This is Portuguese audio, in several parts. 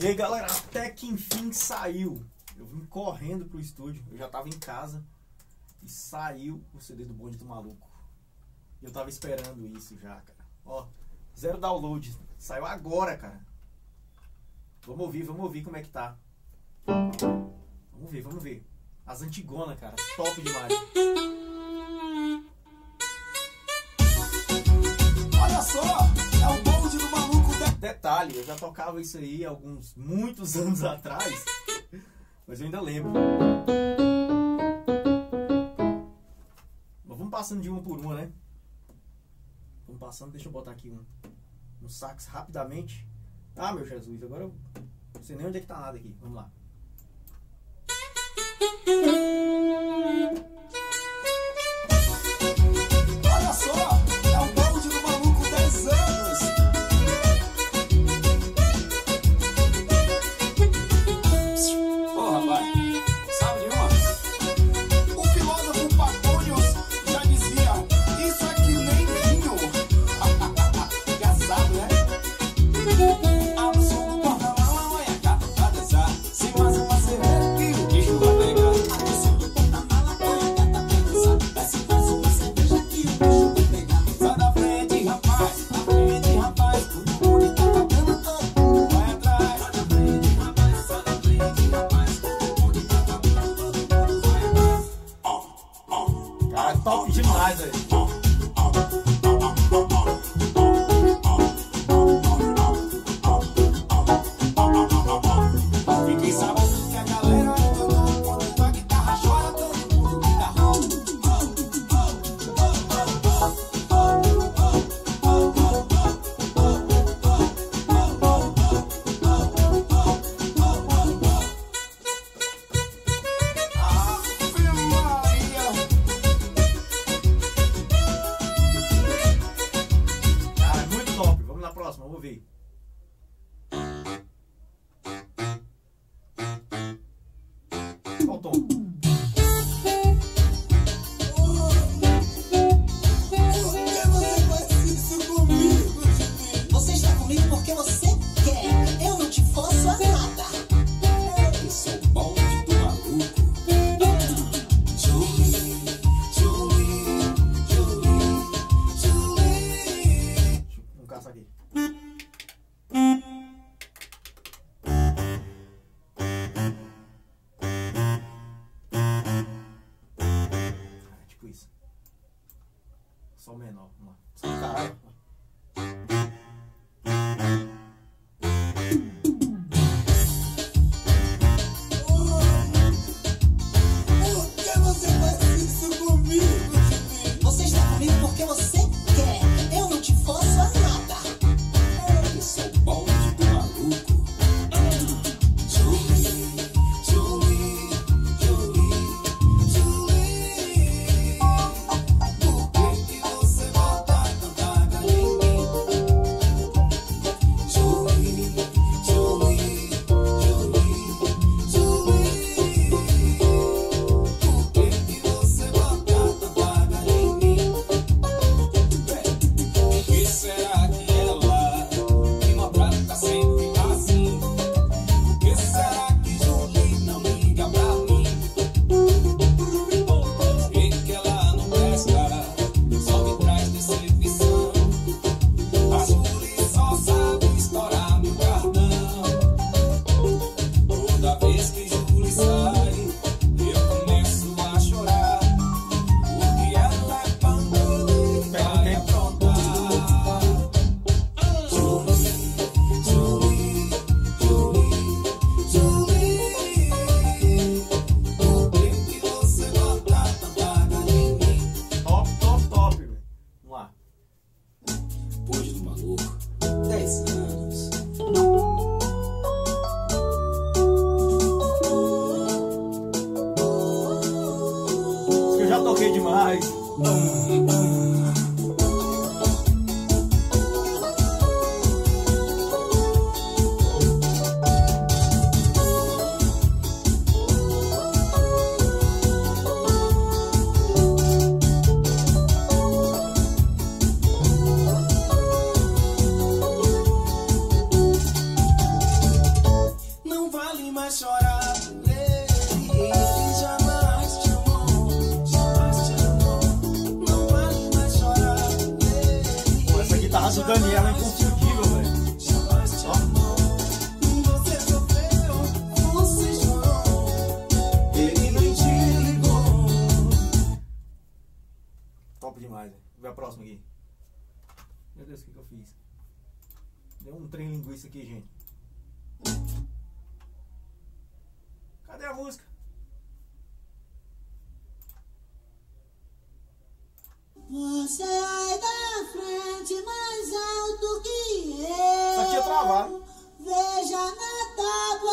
E aí galera, até que enfim saiu. Eu vim correndo pro estúdio, eu já tava em casa e saiu o CD do Bonde do Maluco. Eu tava esperando isso já, cara. Ó, zero download, saiu agora, cara. Vamos ouvir, vamos ouvir como é que tá. Vamos ver, vamos ver. As Antigona, cara, top demais. Detalhe, eu já tocava isso aí alguns muitos anos atrás, mas eu ainda lembro. Mas vamos passando de uma por uma, né? Vamos passando, deixa eu botar aqui um, um sax rapidamente. Ah, meu Jesus, agora eu não sei nem onde é que tá nada aqui. Vamos lá. tom. そうめの、まあ、そうか。toda vez que os toquei demais. Hum, hum. Mas o Daniel é inconfundível, velho. Top demais. Vê a próxima aqui. Meu Deus, o que, que eu fiz? Deu um trem linguiça aqui, gente. Cadê a música? Você vai da frente mais alto que eu. Isso aqui é travar. Veja na tábua.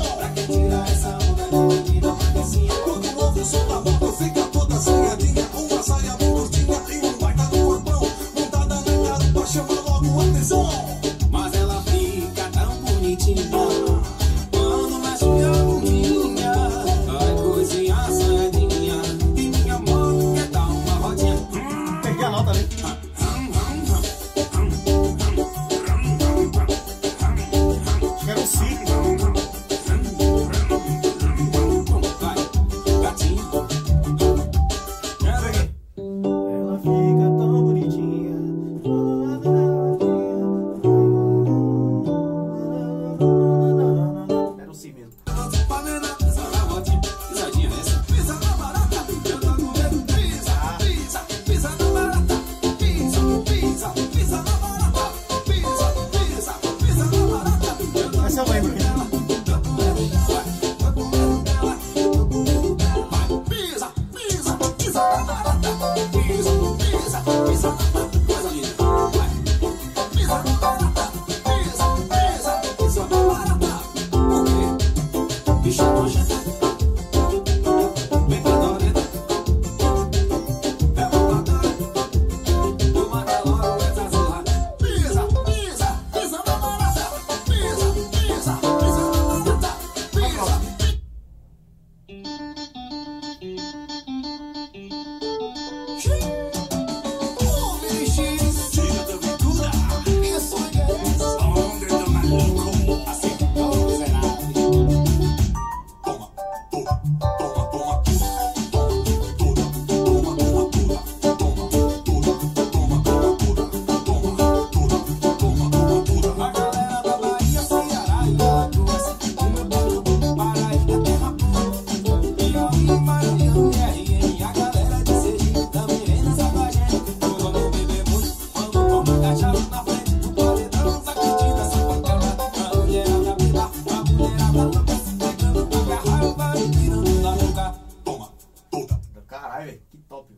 Para que tira esa Caralho, que top.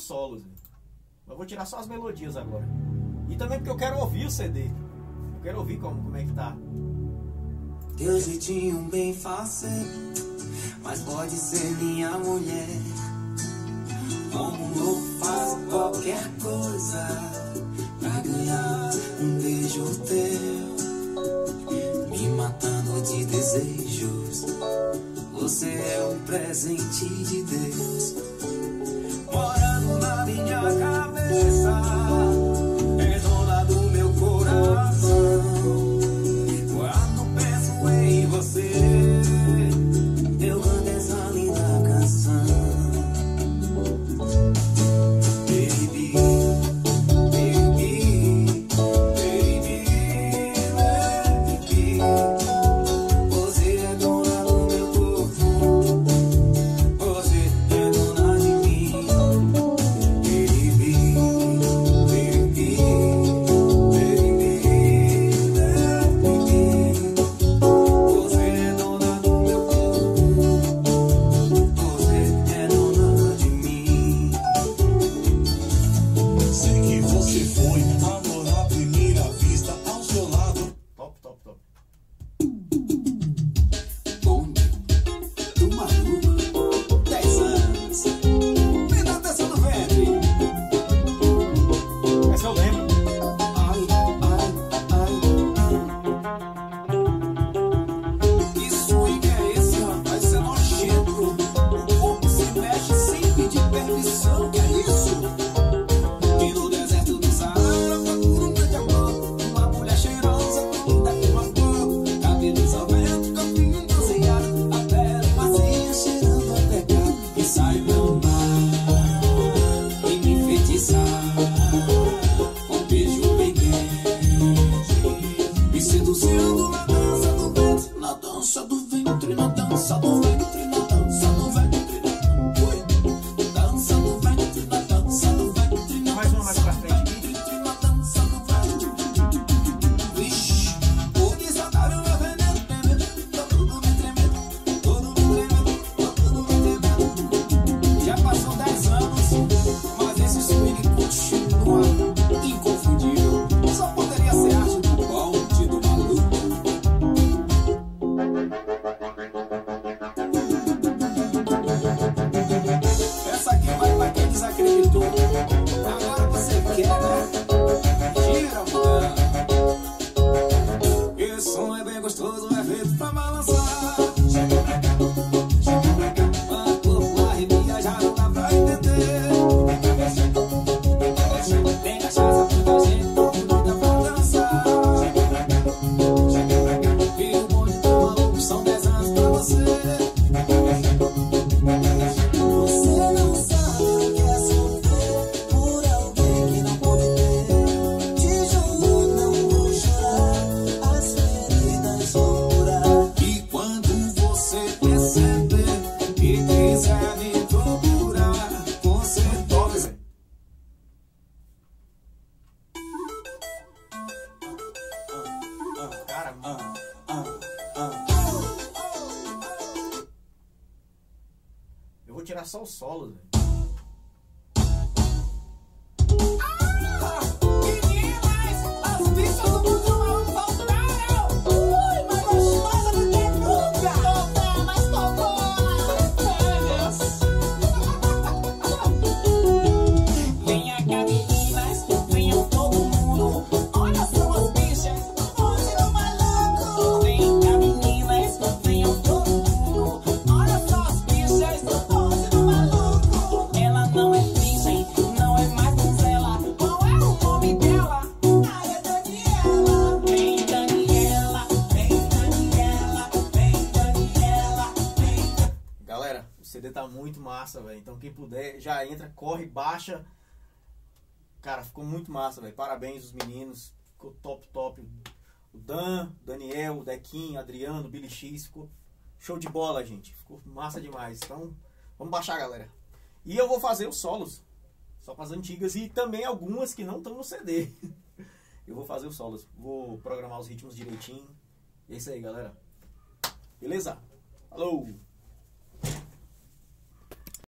Com solos. velho. Eu vou tirar só as melodias agora. E também porque eu quero ouvir o CD. Eu quero ouvir como, como é que tá. Teu jeitinho bem faceiro, mas pode ser minha mulher. Como eu faço qualquer coisa pra ganhar um beijo teu, me matando de desejos. Você é um presente de Deus, surgiu dança do ventre, na dança do ventre, na dança do ventre. Era só o solo, velho. CD tá muito massa, velho. Então quem puder, já entra, corre, baixa. Cara, ficou muito massa, velho. Parabéns os meninos. Ficou top, top. O Dan, o Daniel, o Dequinho, o Adriano, o Billy X. Ficou show de bola, gente. Ficou massa demais. Então, vamos baixar, galera. E eu vou fazer os solos. Só com as antigas e também algumas que não estão no CD. Eu vou fazer os solos. Vou programar os ritmos direitinho. É isso aí, galera. Beleza? Falou!